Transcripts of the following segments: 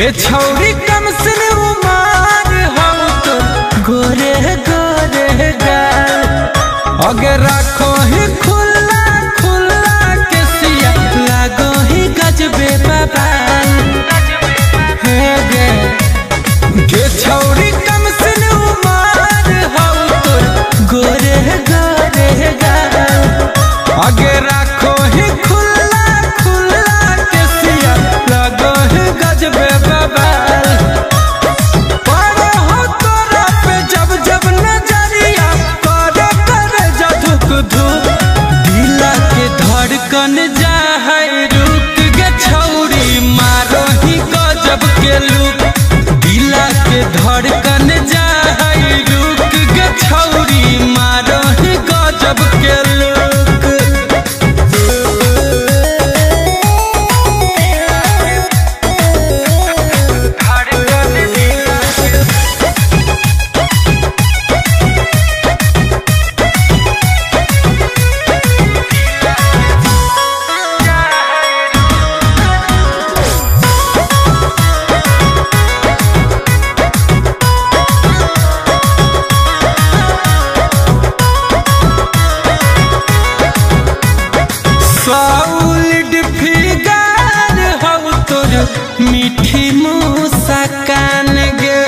के छौरी कम से गजब के मीठी मुस्कान गे।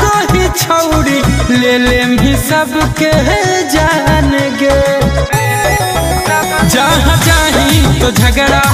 को छौरी ले ले सबके जान गे। जहाँ जाही तो झगड़ा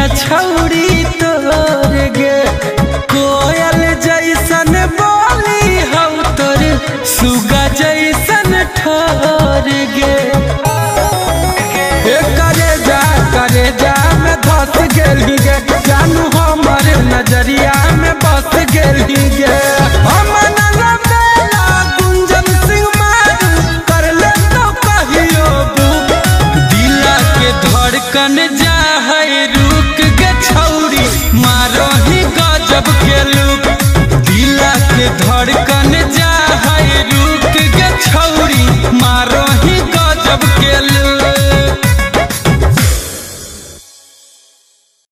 बिटिया छौड़ी तोर गे। कोयल जैसन बोली हौ तोर, सुगा जैसन ठोर गे। करे जा करे जा, मैं धस गेली गे। जानू हमर नज़रिया में बस गेली गे। हम तो धड़कन जा सबके लिए